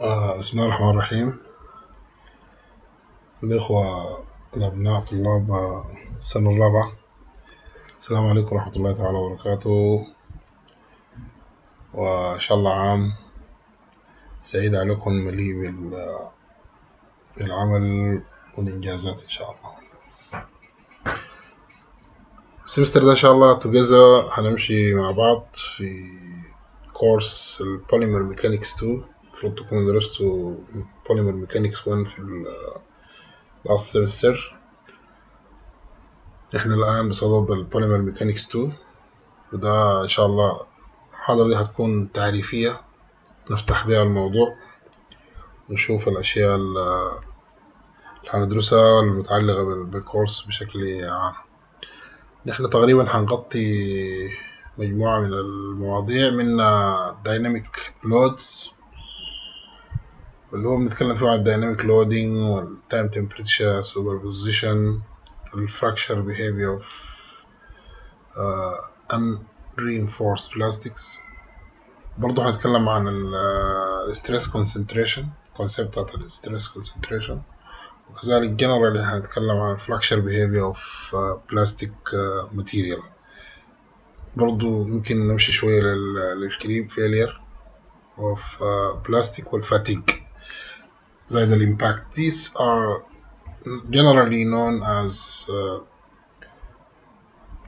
آه بسم الله الرحمن الرحيم. الإخوة الأبناء طلاب آه، السنة الرابعة السلام عليكم ورحمة الله تعالى وبركاته. وإن شاء الله عام سعيد عليكم مليء بال- بالعمل والإنجازات إن شاء الله. السمستر ده إن شاء الله توجذر هنمشي مع بعض في course ال polymer mechanics 2 المفروض تكونوا درستوا polymer mechanics 1 في ال last semester. إحنا الآن بصدد ال polymer mechanics 2 وده إن شاء الله المحاضرة دي هتكون تعريفية. نفتح بيها الموضوع. ونشوف الأشياء اللي هندرسها المتعلقة بال- بال course بشكل عام. نحن تقريبا هنغطي مجموعة من المواضيع. منها dynamic loads. اللي هو بنتكلم فيه عن ال dynamic loading وال time temperature superposition ال fracture behavior of uh, unreinforced plastics. برضه هنتكلم عن ال stress concentration concept بتاعت ال stress concentration. وكذلك generally هنتكلم عن الفراكشر uh, plastic uh, material. برضه يمكن نمشي شوية لل- للكريب failure of uh, plastic والفاتيج Zeidel impact. These are generally known as uh,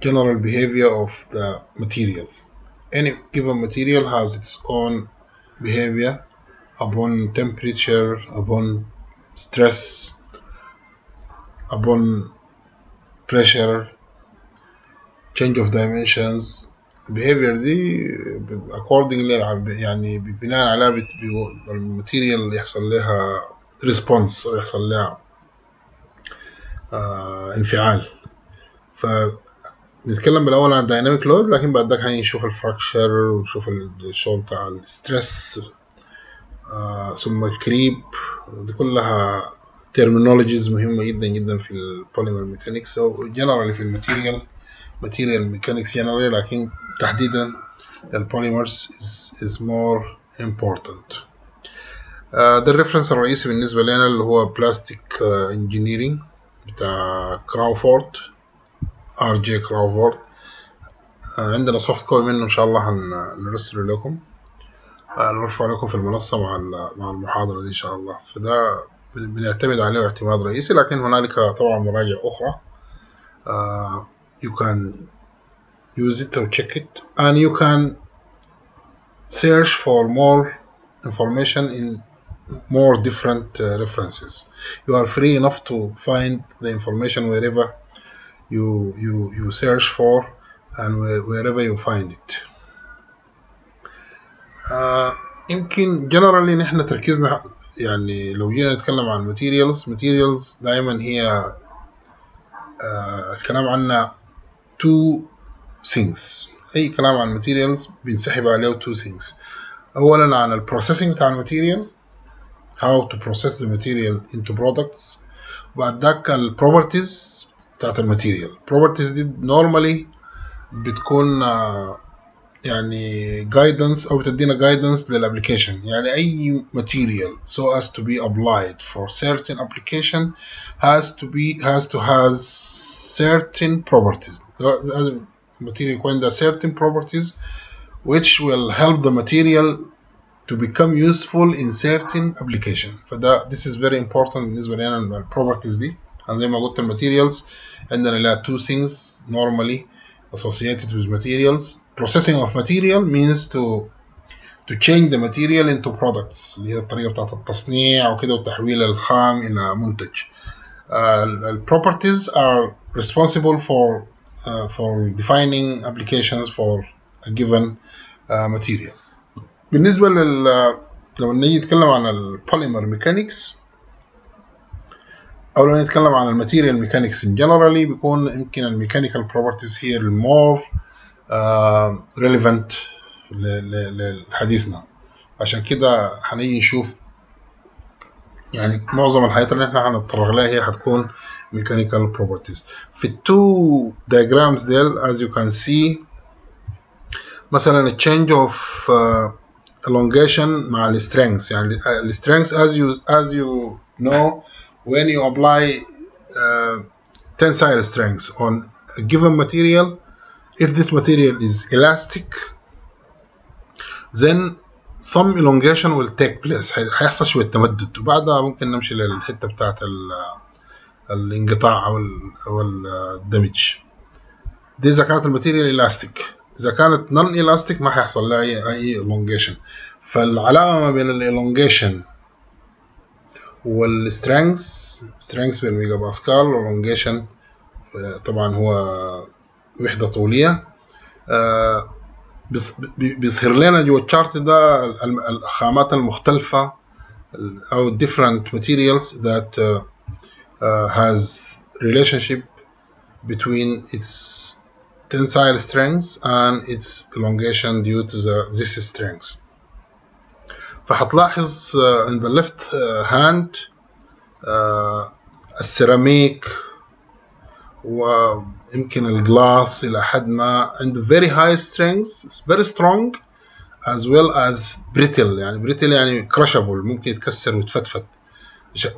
general behavior of the material. Any given material has its own behavior upon temperature, upon stress, upon pressure, change of dimensions, behavior دي accordingly يعني بناء عليها ال material يحصل لها response أو يحصل لها آه انفعال. فنتكلم بالأول عن dynamic load لكن بعد ذاك هنشوف ال fracture ونشوف الشغل بتاع ال stress آه ثم ال creep دي كلها terminologies مهمة جدا جدا في ال polymer mechanics generally في ال material material mechanics generally لكن تحديدا ال polymers is, is more important. ده ال reference الرئيسي بالنسبة لنا اللي هو Plastics Engineering بتاع Crawford R.J. Crawford عندنا soft copy منه إن شاء الله هنرسله لكم. آه، نرفع لكم في المنصة مع مع المحاضرة دي إن شاء الله. فده بن- بنعتمد عليه اعتماد رئيسي لكن هنالك طبعا مراجع أخرى. You can use it or check it and you can search for more information in more different uh, references you are free enough to find the information wherever you you you search for and where- wherever you find it آه يمكن generally نحن تركيزنا يعني لو جينا نتكلم عن materials materials دائما هي آه الكلام عنها two things أي كلام عن materials بينسحب عليه two things أولا عن ال processing بتاع الماتيريال how to process the material into products وبعد ذاك ال properties بتاعت الماتيريال properties دي normally بتكون آه، يعني guidance أو بتدينا guidance للapplication يعني أي material so as to be applied for certain application has to be has to has certain properties material يكون عندها certain properties which will help the material to become useful in certain application فده this is very important بالنسبة لنا ال properties دي أنا زي ما قلت ال materials عندنا لها two things normally associated with materials processing of material means to to change the material into products اللي هي الطريقة بتاعت التصنيع وكده وتحويل الخام إلى منتج uh, ال properties are responsible for uh, for defining applications for a given uh, material. بالنسبة لل لما نيجي نتكلم عن البوليمر ميكانيكس أو لو نتكلم عن ال material mechanics in generally بيكون يمكن ال mechanical properties هي ال more ل- لحديثنا. عشان كده هنيجي نشوف يعني معظم الحاجات اللي إحنا هنتطرق لها هي هتكون mechanical properties في التو diagrams ديل as you can see مثلا ال change of uh, elongation مع ال strength يعني ال strength as you as you know when you apply uh, tensile strength on a given material if this material is elastic then some elongation will take place هيحصل شوية تمدد وبعدها ممكن نمشي للحتة بتاعت الانقطاع أو أو الدمج دي إذا كانت ال material elastic إذا كانت non elastic ما هيحصل لها أي أي elongation. فالعلاقة ما بين الالونجيشن والسترينجز strength بالميجا باسكال وال elongation طبعا هو وحدة طولية. بيظهر لنا جوا ال chart ده الخامات المختلفة أو different materials that uh, uh, has relationship between its tensile strength and its elongation due to the this strength. فهتلاحظ uh, in the left uh, hand uh, السيراميك ويمكن الجلاس إلى حد ما عنده very high strength it's very strong as well as brittle يعني brittle يعني crushable ممكن يتكسر ويتفتفت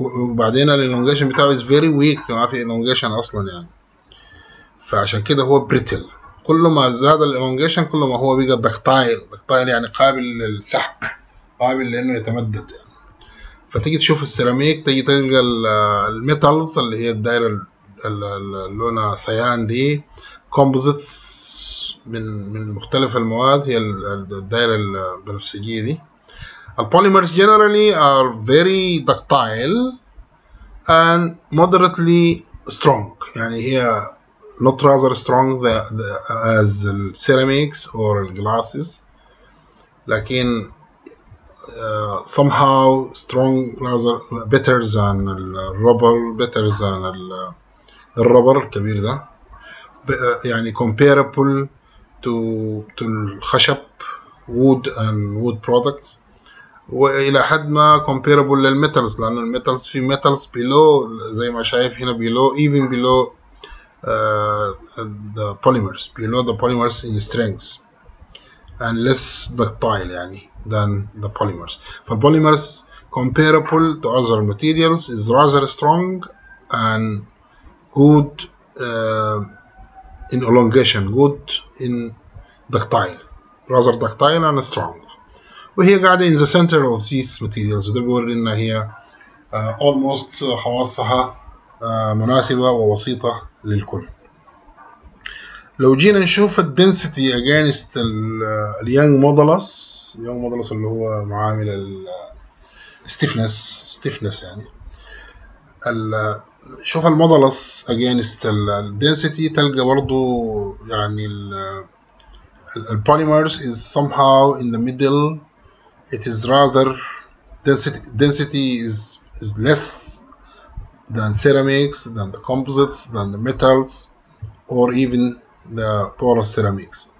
وبعدين الالونجيشن بتاعه is very weak ما في elongation أصلا يعني. فعشان كده هو brittle. كل ما زاد ال elongation كل ما هو بقى ductile ductile يعني قابل للسحب قابل لأنه يتمدد يعني. فتيجي تشوف السيراميك تيجي تلقى ال metals اللي هي الدايرة لونها cyan دي composites من من مختلف المواد هي الدايرة البنفسجيه دي. البوليمرز generally are very ductile and moderately strong يعني هي not rather strong the, the, as ceramics or glasses لكن uh, somehow strong rather better than الربر better than الربر الكبير ده يعني comparable to to الخشب wood and wood products والى حد ما comparable للميتالز لأن الميتالز في ميتالز below زي ما شايف هنا below even below uh, the polymers below the polymers in strength and less ductile يعني than the polymers فالبوليمرز comparable to other materials is rather strong and good uh, in elongation good in ductile rather ductile and strong وهي قاعدة in the center of these materials. وده بيوري إن هي uh, almost خواصها uh, مناسبة ووسيطة للكل. لو جينا نشوف ال density against ال Young modulus ال Young modulus اللي هو معامل ال stiffness stiffness يعني. شوف ال modulus against ال density تلقى برضو يعني البوليمرز is somehow in the middle it is rather density density is is less than ceramics than the composites than the metals or even the porous ceramics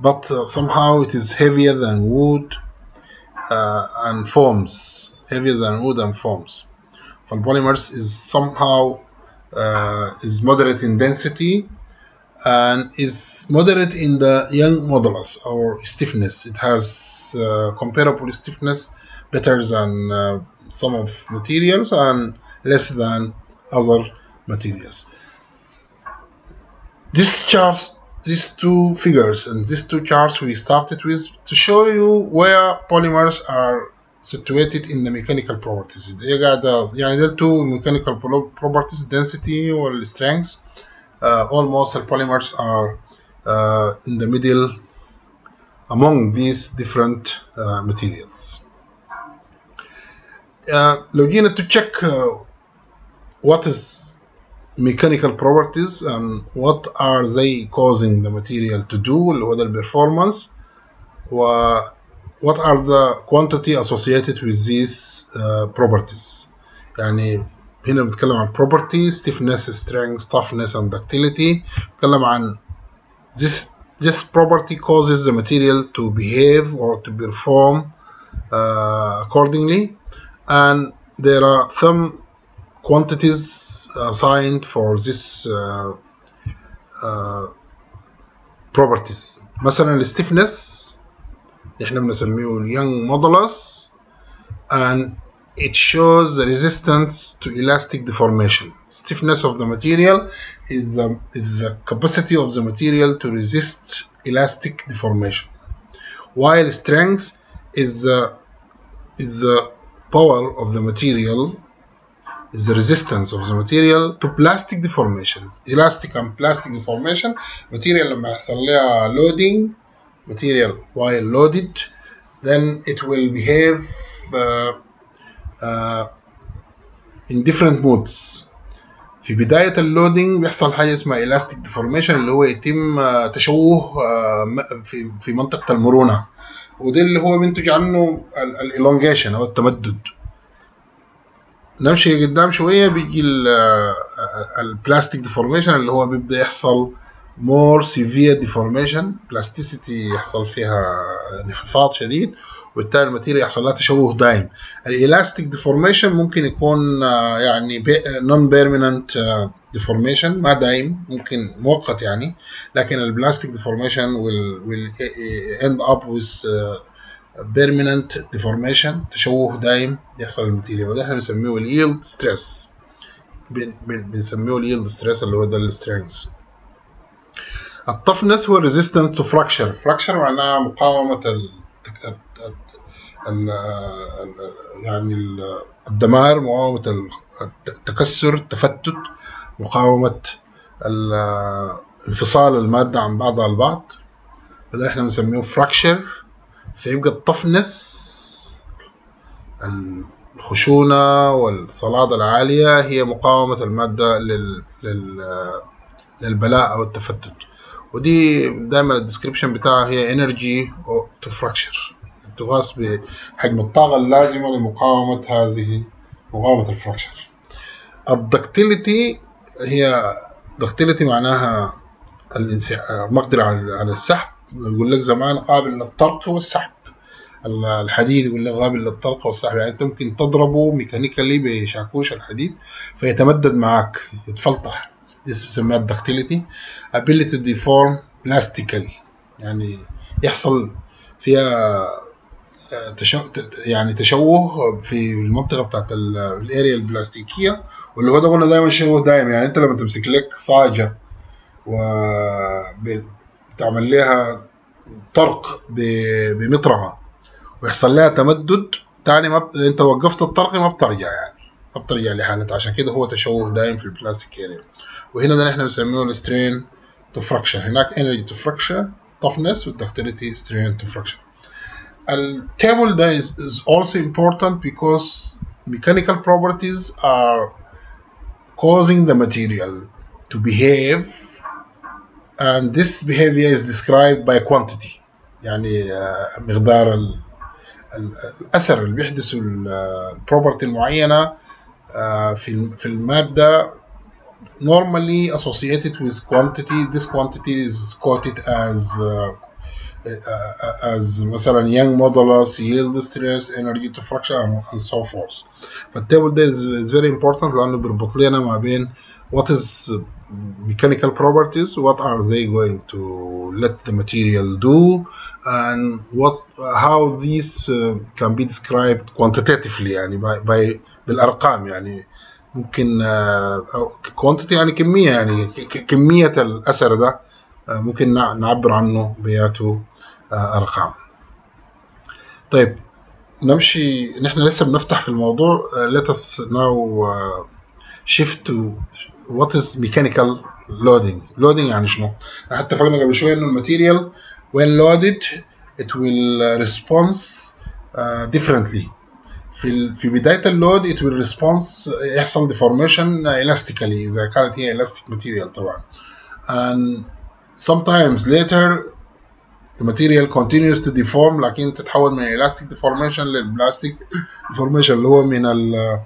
but uh, somehow it is heavier than wood uh, and forms, heavier than wood and forms. For polymers is somehow uh, is moderate in density and is moderate in the young modulus or stiffness it has uh, comparable stiffness better than uh, some of materials and less than other materials this chart these two figures and these two charts we started with to show you where polymers are situated in the mechanical properties هي قاعدة يعني ده two mechanical properties density or strength uh, almost the polymers are uh, in the middle among these different uh, materials لو جينا to check what is mechanical properties and what are they causing the material to do اللي هو ده performance و what are the quantity associated with these uh, properties يعني هنا بنتكلم عن property stiffness strength toughness and ductility بنتكلم عن this this property causes the material to behave or to perform uh, accordingly and there are some quantities assigned for this uh, uh, properties مثلا stiffness احنا بنسميه اليونج مودولس and it shows the resistance to elastic deformation. Stiffness of the material is the, is the capacity of the material to resist elastic deformation. While strength is the, is the power of the material, is the resistance of the material to plastic deformation. Elastic and plastic deformation, material لما يحصل لها loading, material while loaded, then it will behave uh, uh, in different modes في بداية ال loading بيحصل حاجة اسمها elastic deformation اللي هو يتم تشوه في في منطقة المرونة. وده اللي هو بينتج عنه ال elongation أو التمدد. نمشي قدام شوية بيجي ال plastic deformation اللي هو بيبدأ يحصل more severe deformation. Plasticity يحصل فيها انخفاض شديد وبالتالي ال material يحصل لها تشوه دائم ال elastic deformation ممكن يكون يعني non permanent deformation ما دايم ممكن مؤقت يعني. لكن ال plastic deformation will will end up with permanent deformation تشوه دايم يحصل ال material. وده إحنا بنسميه ال yield stress بنسميه ال yield stress اللي هو ده ال strength ال toughness هو resistance to fracture. Fracture معناها مقاومة ال ال يعني الدمار مقاومة التكسر التفتت مقاومة انفصال المادة عن بعضها البعض. هذا إحنا بنسميه fracture. فيبقى ال toughness الخشونة والصلادة العالية هي مقاومة المادة لل... لل... للبلاء أو التفتت. ودي دايما ال description بتاعها هي energy to fracture تقاس بحجم الطاقة اللازمة لمقاومة هذه مقاومة ال fracture ال ductility هي ductility معناها مقدرة على السحب. يقول لك زمان قابل للطرق والسحب. الحديد يقول لك قابل للطلق والسحب. يعني أنت ممكن تضربه ميكانيكالي بشاكوش الحديد فيتمدد معاك يتفلطح. دي بنسميها الدكتيليتي ability to deform plastically يعني يحصل فيها تشو... يعني تشوه في المنطقة بتاعت الأريا البلاستيكية واللي هو ده قلنا دايما تشوه دايم يعني أنت لما تمسك لك صاجة و بتعمل لها طرق. بمطرقه ويحصل لها تمدد تاني ما. أنت وقفت الطرق ما بترجع يعني ما بترجع لحالتها عشان كده هو تشوه دايم في ال plastic area وهنا ده إحنا بنسميه ال strain to fracture هناك energy to fracture toughness وال ductility strain to fracture. ال table ده is, is also important because mechanical properties are causing the material to behave and this behavior is described by quantity. يعني مقدار ال الأثر اللي بيحدثه البروبرتي المعينة في في المادة normally associated with quantity this quantity is quoted as uh, as مثلا young modulus yield stress energy to fracture and so forth فالتابل ده is, is very important لأنه بيربط لنا ما بين what is mechanical properties what are they going to let the material do and what how these uh, can be described quantitatively يعني by, by بالأرقام يعني ممكن كوانتيتي يعني كمية يعني كمية الأثر ده ممكن نعبر عنه بياته أرقام طيب نمشي نحن لسه بنفتح في الموضوع let us now shift to what is mechanical loading loading يعني شنو حتى اتفقنا قبل شوية إنه الماتيريال when loaded it will respond uh, differently في في بدايه اللود it will response يحصل deformation elastically اذا كانت هي elastic material طبعا and sometimes later the material continues to deform لكن تتحول من elastic deformation للبلاستيك deformation اللي هو من ال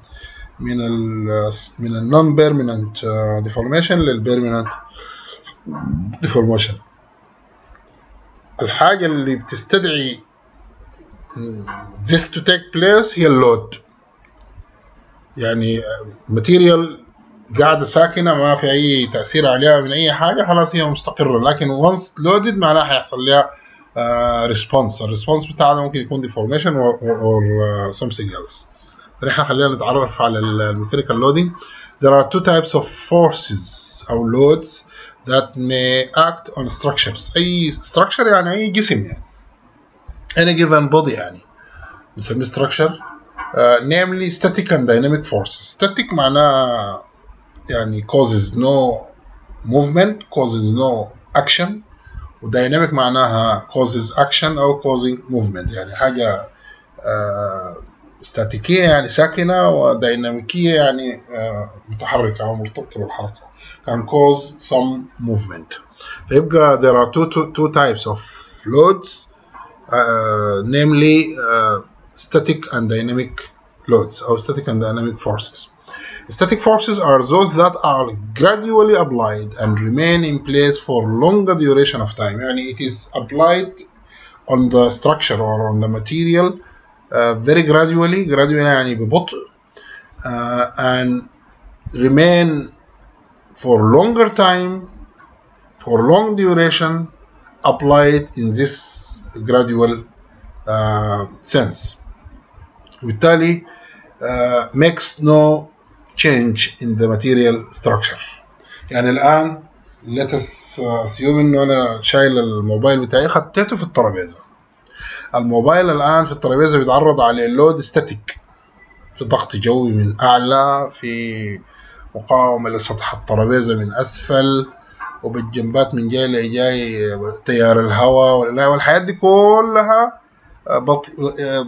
من ال من ال non permanent deformation للبيرمننت deformation. الحاجة اللي بتستدعي this to take place هي اللود. يعني material قاعدة ساكنة ما في أي تأثير عليها من أي حاجة خلاص هي مستقرة. لكن once loaded معناها هيحصل لها response ال response بتاعنا ممكن يكون deformation or something else. فنحن خلينا نتعرف على ال mechanical loading there are two types of forces أو loads that may act on structures أي structure يعني أي جسم يعني any given body يعني بنسميه structure uh, namely static and dynamic forces static معناه يعني causes no movement causes no action وديناميك معناها causes action أو causing movement يعني حاجة uh, استاتيكية يعني ساكنة وديناميكية يعني متحركة أو مرتبطة بالحركة can cause some movement فيبقى there are two, two, two types of loads uh, namely uh, static and dynamic loads or static and dynamic forces static forces are those that are gradually applied and remain in place for longer duration of time يعني it is applied on the structure or on the material uh, very gradually gradually يعني ببطء uh, and remain for longer time for long duration applied in this gradual uh, sense وبالتالي uh, makes no change in the material structure يعني الآن let us assume إنه أنا شايل الموبايل بتاعي خطيته في الترابيزة الموبايل الآن في الترابيزة بيتعرض على لود ستاتيك في ضغط جوي من أعلى في مقاومة لسطح الترابيزة من أسفل وبالجنبات من جاي لجاي تيار الهواء والحياة دي كلها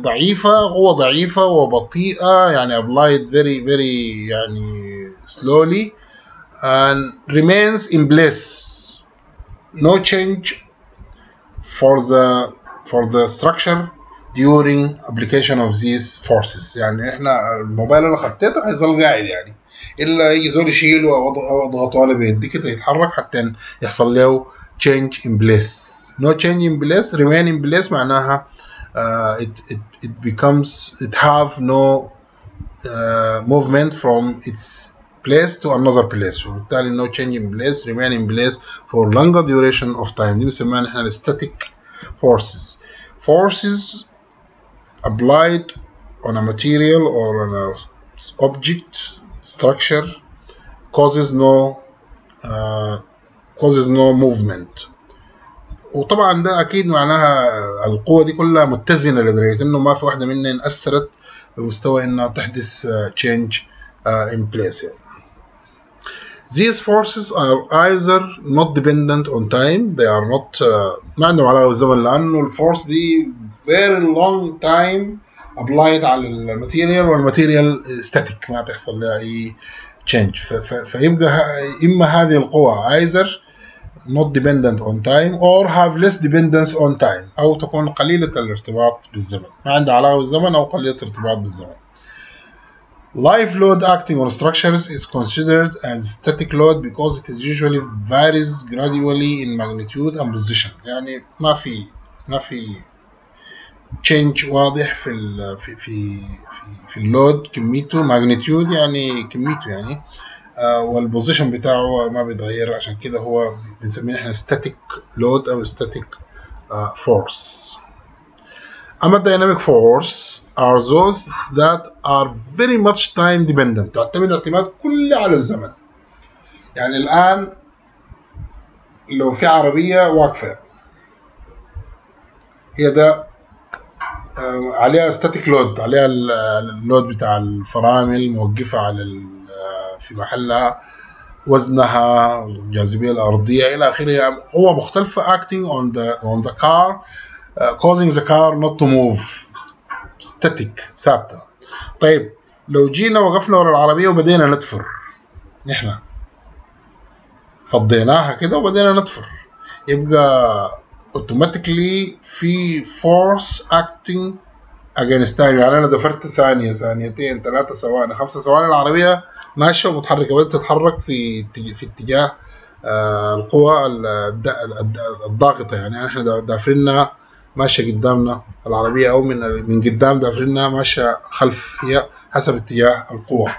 ضعيفة قوة ضعيفة وبطيئة يعني applied very very يعني slowly and remains in place. No change for the for the structure during application of these forces يعني احنا الموبايل اللي خطيته هيظل قاعد يعني الا يجي زول يشيله او اضغطه على بيدي كده يتحرك حتى يحصل له change in place no change in place remain in place معناها uh, it, it, it becomes it have no uh, movement from its place to another place وبالتالي no change in place remain in place for longer duration of time دي بنسميها نحن static forces. Forces applied on a material or on an object structure causes no uh, causes no movement. وطبعا ده أكيد معناها القوة دي كلها متزنة لدرجة إنه ما في واحدة منها أثرت بمستوى إنها تحدث change in place يعني These forces are either not dependent on time they are not uh, ما عندهم علاقة بالزمن لأنه ال force دي very long time applied على ال material وال material static ما بيحصل لها أي change. فيبقى إما هذه القوى either not dependent on time or have less dependence on time أو تكون قليلة الارتباط بالزمن. ما عندها علاقة بالزمن أو قليلة الارتباط بالزمن. Live load acting on structures is considered as static load because it is usually varies gradually in magnitude and position يعني ما في ما في change واضح في ال في في في, في ال load كميته magnitude يعني كميته يعني وال position بتاعه ما بيتغير عشان كده هو بنسميه إحنا static load أو static uh, force اما dynamic force are those that are very much time dependent. تعتمد اعتماد كلي على الزمن. يعني الآن لو في عربية واقفة. هي ده عليها static load عليها اللود بتاع الفرامل موقفة على في محلها وزنها الجاذبية الأرضية إلى آخره. هو مختلفة acting on the on the car uh, causing the car not to move. Static ثابتة. طيب لو جينا وقفنا ورا العربية وبدينا نتفر نحن فضيناها كده وبدينا نتفر يبقى اوتوماتيكلي في acting against time. يعني أنا دفرت ثانية ثانيتين ثلاثة ثواني خمسة ثواني العربية ماشية ومتحركة بدأت تتحرك في في اتجاه القوى الضاغطة. يعني إحنا دافرينها ماشية قدامنا العربية أو من من قدام دافرينها ماشية خلف هي حسب اتجاه القوه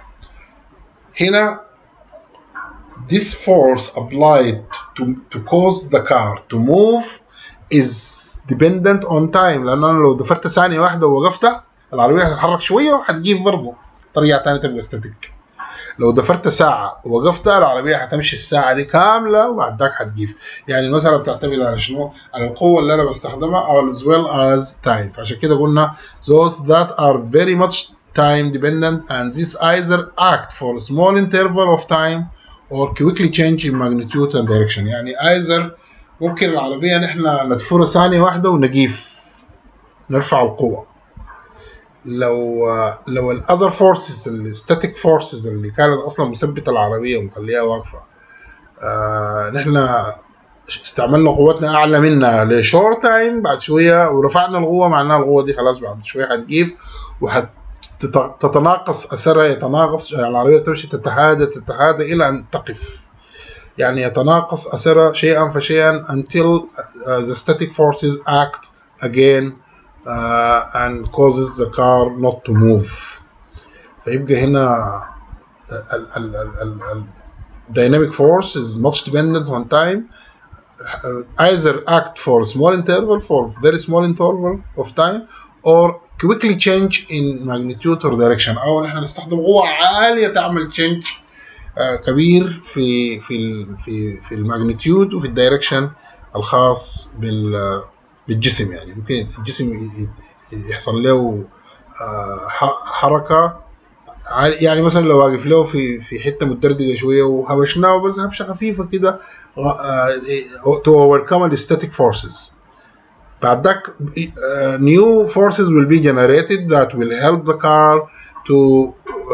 هنا this force applied to, to cause the car to move is dependent on time. لأن أنا لو دفرت ثانية واحدة ووقفتها العربية هتتحرك شوية وهتجيب برضه ترجع تاني تبقى ستاتيك لو دفرت ساعة ووقفتها العربية هتمشي الساعة دي كاملة وبعد ذاك هتجيف يعني المسألة بتعتمد على شنو؟ على القوة اللي أنا بستخدمها أو as well as time. فعشان كده قلنا those that are very much time dependent and this either act for a small interval of time or quickly change in magnitude and direction. يعني either ممكن العربية نحن ندفرها ثانية واحدة ونقيف. نرفع القوة. لو لو ال other forces ال static forces اللي كانت أصلا مثبتة العربية ومخليها واقفة آه نحن استعملنا قوتنا أعلى منها ل short time بعد شوية ورفعنا القوة معناها القوة دي خلاص بعد شوية هتقيف وهتتناقص اثرها يتناقص العربية تمشي تتحادى تتحادى إلى أن تقف. يعني يتناقص اثرها شيئا فشيئا until the static forces act again uh, and causes the car not to move فيبقى هنا ال ال ال ال ال dynamic force is much dependent on time either act for a small interval for very small interval of time or quickly change in magnitude or direction او نحن نستخدم قوة عالية تعمل change uh, كبير في في ال في في الماجنتيود وفي الدايركشن الخاص بال بالجسم يعني. ممكن الجسم يحصل له حركة يعني مثلا لو واقف له في في حتة متدردقه شوية وهبشناه بس هبشة خفيفة كده overcome the static forces. بعد ذاك new forces will be generated that will help the car to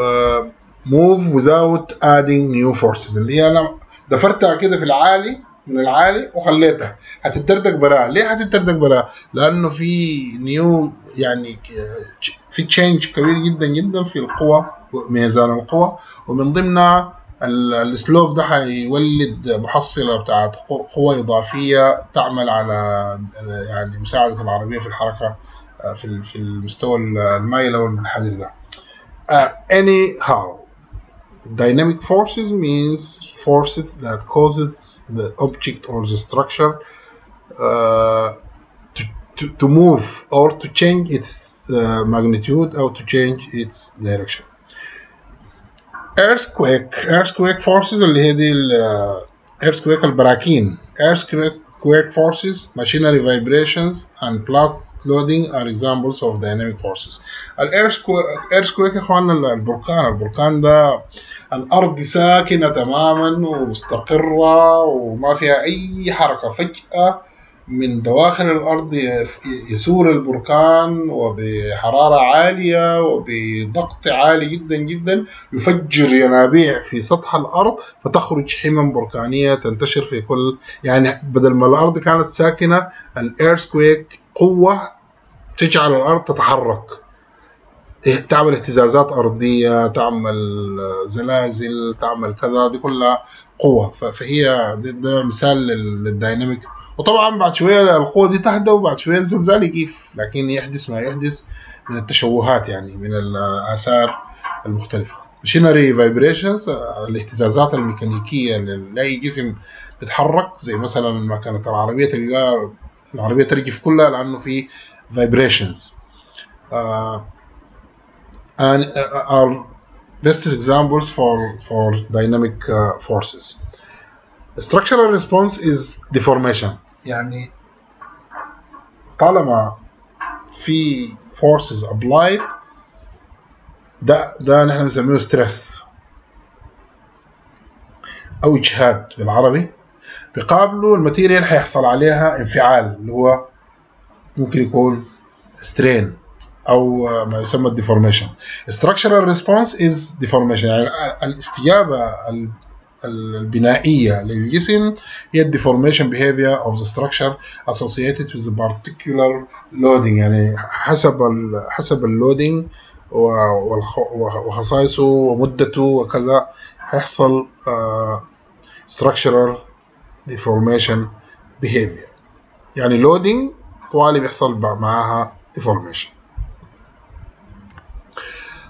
uh, move without adding new forces. اللي هي أنا دفرتها كده في العالي من العالي وخليتها. هتتدردق براها. ليه هتتدردق براها؟ لأنه في نيو يعني في تشينج كبير جدا جدا في القوى ميزان القوى. ومن ضمنها الاسلوب ده هيولد محصلة بتاعت قوى إضافية تعمل على يعني مساعدة العربية في الحركة في في المستوى المايل أو المنحدر ده. Uh, anyhow. dynamic forces means forces that causes the object or the structure uh, to, to, to move or to change its uh, magnitude or to change its direction earthquake earthquake forces اللي هي دي earthquake البراكين earthquake forces machinery vibrations and blast loading are examples of dynamic forces earthquake يا اخواننا البركان البركان ده الارض ساكنه تماما ومستقره وما فيها اي حركه فجاه من دواخل الأرض يسور البركان وبحرارة عالية وبضغط عالي جدا جدا يفجر ينابيع في سطح الأرض فتخرج حمم بركانية تنتشر في كل يعني بدل ما الأرض كانت ساكنة الايرثكويك قوة تجعل الأرض تتحرك. تعمل اهتزازات أرضية تعمل زلازل تعمل كذا دي كلها قوة. فهي ده مثال للديناميك وطبعا بعد شوية القوة دي تهدى وبعد شوية الزلزال يقيف. لكن يحدث ما يحدث من التشوهات يعني من الآثار المختلفة. machinery vibrations الاهتزازات الميكانيكية لأي جسم بيتحرك زي مثلا لما كانت العربية تلقى العربية ترجف كلها لأنه في vibrations آه and uh, are best examples for for dynamic uh, forces. Structural response is deformation. يعني طالما في forces applied ده ده نحن بنسميه stress أو إجهاد بالعربي. بقابله ال material هيحصل عليها انفعال اللي هو ممكن يكون strain أو ما يسمى ال deformation structural response is deformation. يعني الاستجابه البنائيه للجسم هي ال deformation behavior of the structure associated with the particular loading يعني حسب ال حسب ال loading وخصائصه ومدته وكذا هيحصل uh, structural deformation behavior يعني loading طوالي بيحصل معاها deformation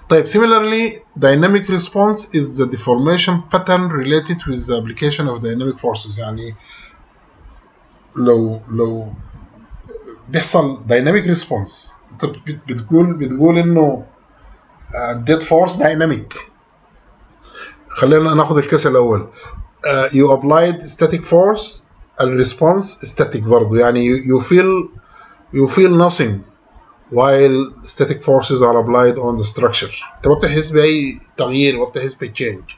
طيب similarly dynamic response is the deformation pattern related with the application of dynamic forces يعني لو لو بيحصل dynamic response انت بتقول بتقول انه ال the force dynamic خلينا ناخد ال case الأول. you applied static force ال response static برضه يعني you feel you feel nothing. While static forces are applied on the structure انت ما بتحس باي تغيير ما بتحس change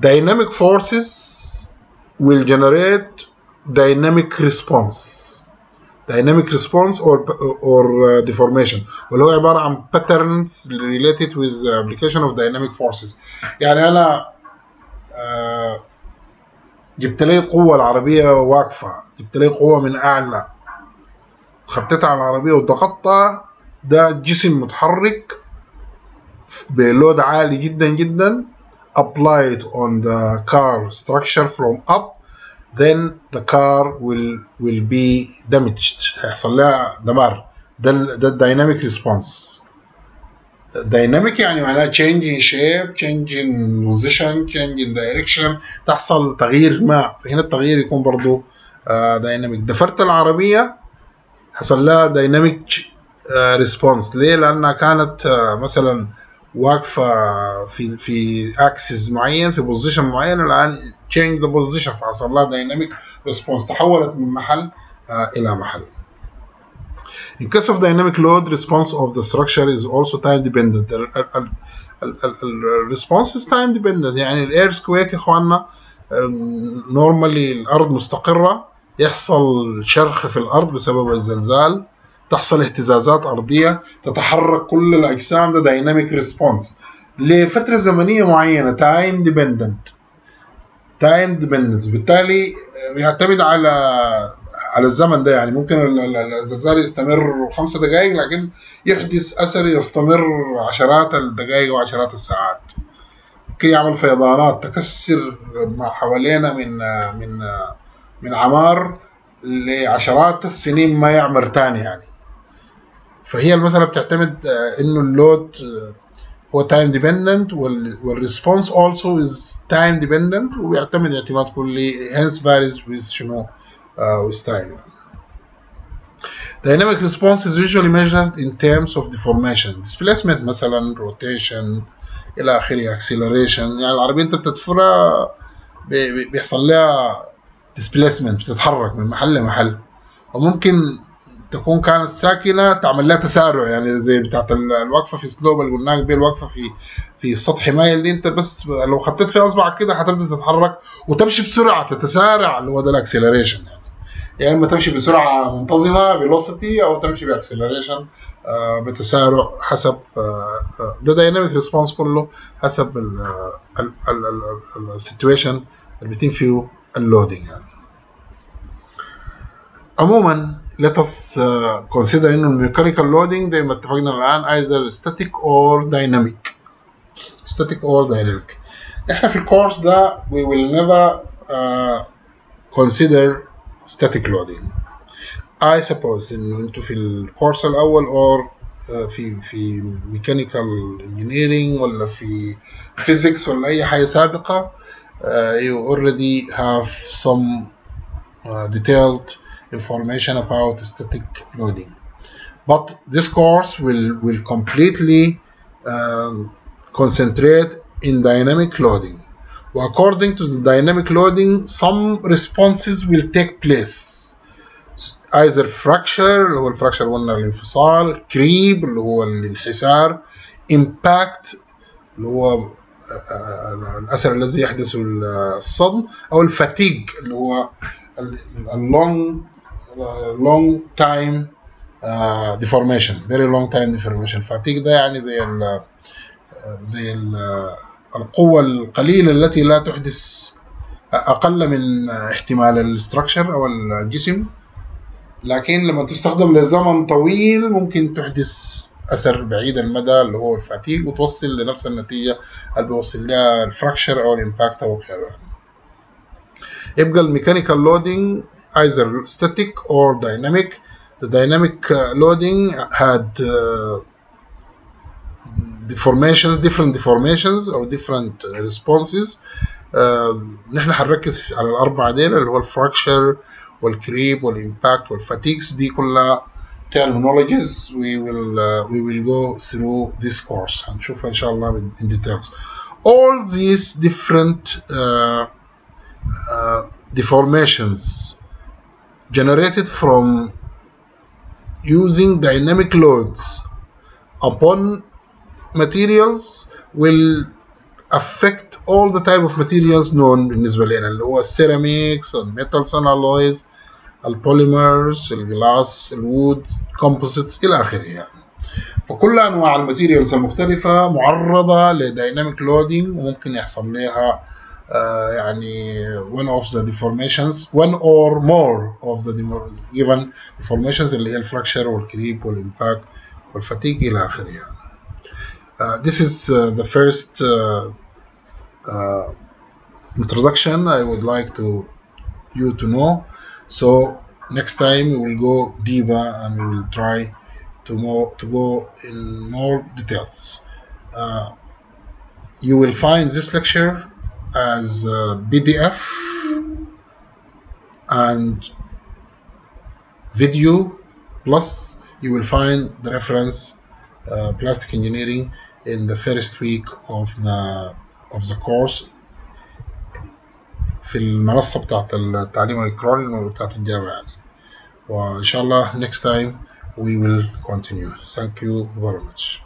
dynamic forces will generate dynamic response dynamic response or or uh, deformation واللي هو عباره عن patterns related with application of dynamic forces يعني أنا uh, جبت لي قوه العربيه واقفه جبت لي قوه من اعلى خطيتها على العربيه وضغطتها ده جسم متحرك ب load عالي جدا جدا. Applied on the car structure from up then the car will will be damaged. هيحصل لها دمار. ده ده ال dynamic response dynamic يعني معناها change in shape change in position change in direction. تحصل تغيير ما. فهنا التغيير يكون برضو dynamic دفرت العربية حصل لها dynamic response ليه؟ لانها كانت مثلا واقفة في في axis معين في position معين الآن change the position فحصل لها dynamic response تحولت من محل إلى محل. In case of dynamic load, response of the structure is also time dependent. ال response is time dependent. يعني ال earthquake يا إخواننا normally الأرض مستقرة يحصل شرخ في الأرض بسبب الزلزال. تحصل اهتزازات أرضية تتحرك كل الأجسام ده dynamic response لفترة زمنية معينة time dependent time dependent بالتالي بيعتمد على على الزمن ده. يعني ممكن الزلزال يستمر خمسة دقائق لكن يحدث أثر يستمر عشرات الدقائق وعشرات الساعات. ممكن يعمل فيضانات تكسر ما حوالينا من من من عمار لعشرات السنين ما يعمر تاني يعني. فهي المساله بتعتمد آه، إنه ال load آه، هو time dependent وال response also is time dependent ويعتمد اعتماد كلي hence varies with شنو آه، with time Dynamic response is usually measured in terms of deformation displacement مثلا rotation إلى آخره acceleration. يعني العربية أنت بتدفرها بيحصل لها displacement بتتحرك من محل لمحل. وممكن تكون كانت ساكنة تعمل لها تسارع يعني زي بتاعت الوقفة في slope اللي قلنا قبل الوقفة في في سطح مايل دي انت بس لو خطيت في اصبعك كده هتبدأ تتحرك وتمشي بسرعة تتسارع اللي هو ده ال acceleration يعني. يا يعني إما تمشي بسرعة منتظمة velocity أو تمشي ب acceleration آه بتسارع حسب آه ده dynamic response كله حسب ال situation اللي بيتم فيه ال loading يعني. عموما let us uh, consider انه الميكانيكال لودنج زي ما اتفقنا الان either static or dynamic static or dynamic احنا في الكورس ده we will never uh, consider static loading I suppose انه انتوا في الكورس الاول or uh, في في mechanical engineering ولا في physics ولا اي حاجه سابقه uh, you already have some uh, detailed information about static loading. But this course will, will completely um, concentrate in dynamic loading. According to the dynamic loading, some responses will take place. Either fracture اللي هو الفراكشر قلنا الانفصال creep اللي هو الانحسار impact اللي هو الأثر الذي يحدث الصدم أو الفاتيج اللي هو اللونج time uh, deformation. Very long time deformation. Fatigue ده يعني زي ال زي ال القوة القليلة التي لا تحدث أقل من احتمال ال structure أو الجسم. لكن لما تستخدم لزمن طويل ممكن تحدث أثر بعيد المدى اللي هو ال fatigue وتوصل لنفس النتيجة اللي بيوصل لها ال fracture أو ال impact أو whatever. يبقى الميكانيكال لودينج either static or dynamic. The dynamic uh, loading had uh, deformations, different deformations or different uh, responses. نحن هنركز على الأربعة ديل اللي هو الفراكشر والكريب والإمباكت والفاتيكس دي كلها terminologies we will uh, we will go through this course هنشوفها إن شاء الله in details all these different uh, uh, deformations generated from using dynamic loads upon materials will affect all the type of materials known بالنسبة لنا اللي هو ال ceramics ال metals alloys ال polymers ال glass ال wood composites إلى آخره يعني فكل أنواع ال materials المختلفة معرضة ل dynamic loading وممكن يحصل لها uh, يعني one of the deformations one or more of the given deformations اللي هي الفراكشر والكريب والإمباكت والفتيك إلى آخره يعني. Uh, this is uh, the first uh, uh, introduction I would like to you to know. So next time we will go deeper and we will try to more to go in more details. Uh, you will find this lecture as PDF and video plus you will find the reference uh, plastic engineering in the first week of the of the course في المنصة بتاعت التعليم الإلكتروني بتاعت الجامعة يعني وإن شاء الله next time we will continue thank you very much